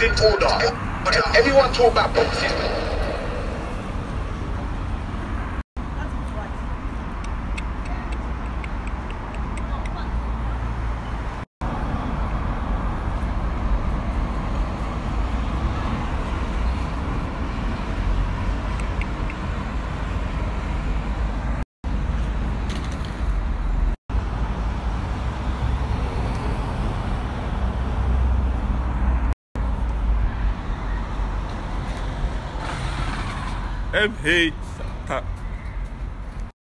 in order. Uh, everyone talk about boxing. MH.